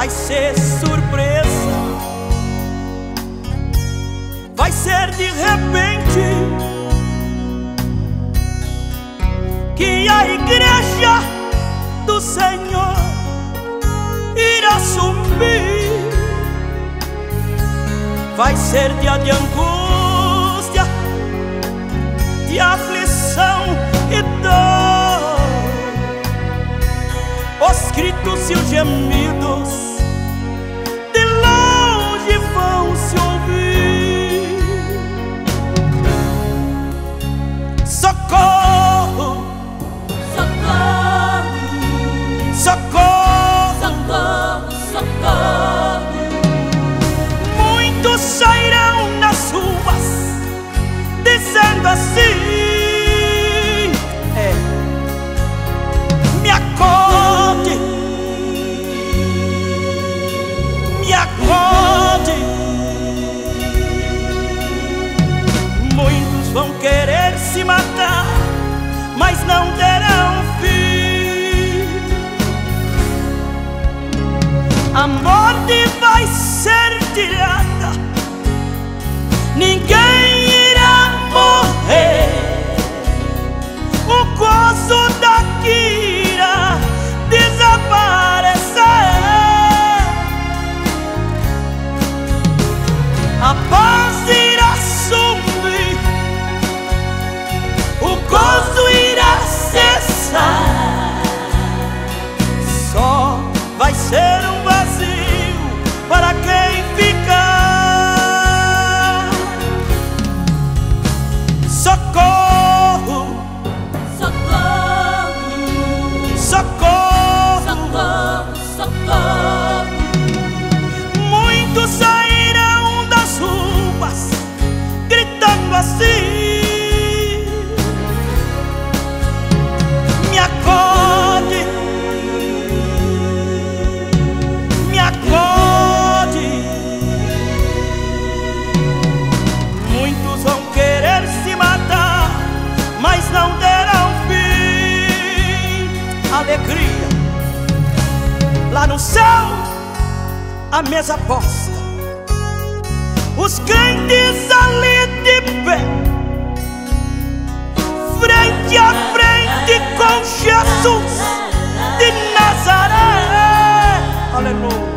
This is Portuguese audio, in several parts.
vai ser surpresa, vai ser de repente que a igreja do Senhor irá sumir. Vai ser dia de angústia, de aflição e dor. Os gritos e os gemidos Muitos sairão nas ruas dizendo assim: é, Me acorde, me acorde. Muitos vão querer se matar, mas não terão fim. A ser lá no céu a mesa posta. Os crentes ali de pé, frente a frente com Jesus de Nazaré. Aleluia.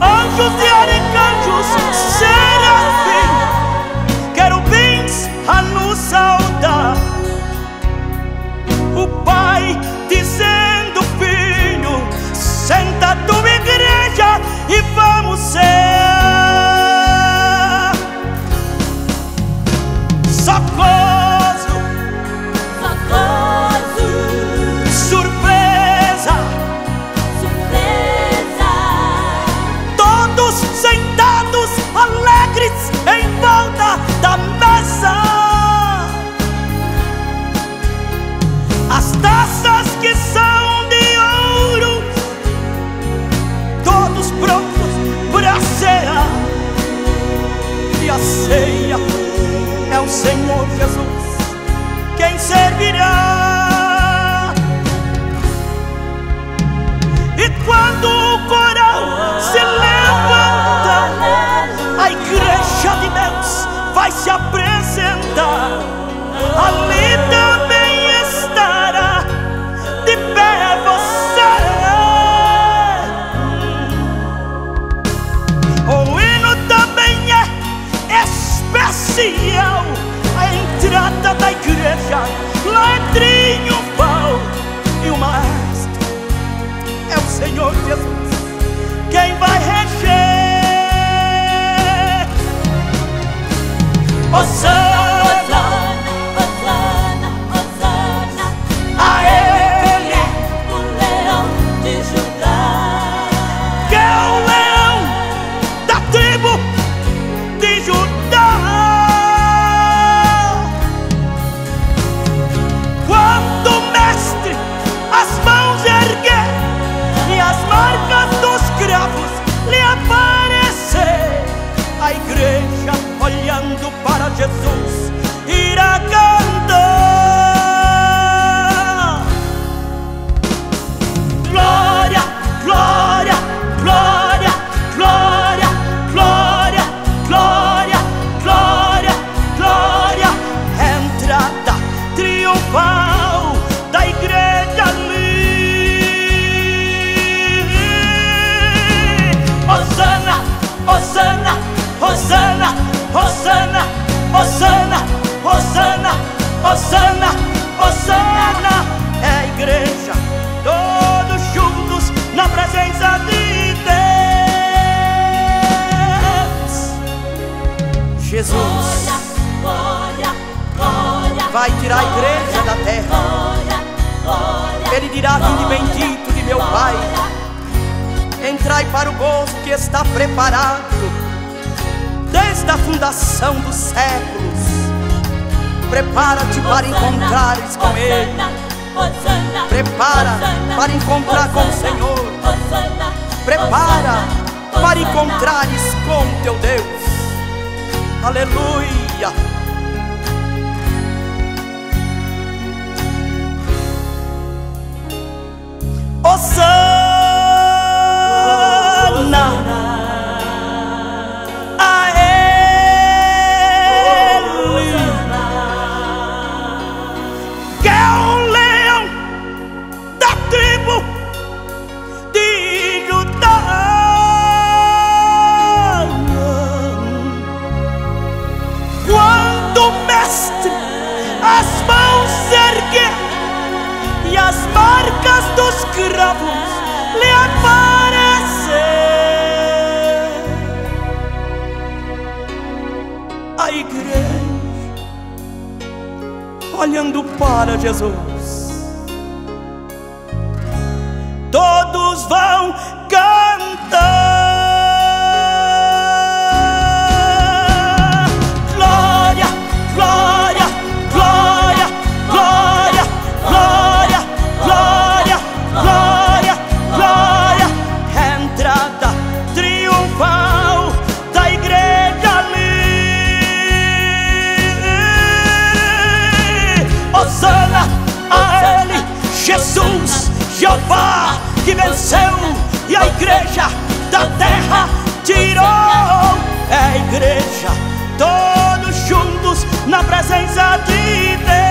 Anjos e arcanjos, sei. Osana, Osana. É a igreja, todos juntos na presença de Deus. Jesus vai tirar a igreja da terra. Ele dirá: Vinde bendito de meu Pai. Entrai para o gozo que está preparado desde a fundação dos séculos. Prepara-te para encontrares com Ele. Prepara para encontrar com o Senhor. Prepara para encontrares com teu Deus. Aleluia. Cravos lhe aparecer. A igreja olhando para Jesus, todos vão Jeová a igreja da terra tirou. É a igreja, todos juntos na presença de Deus.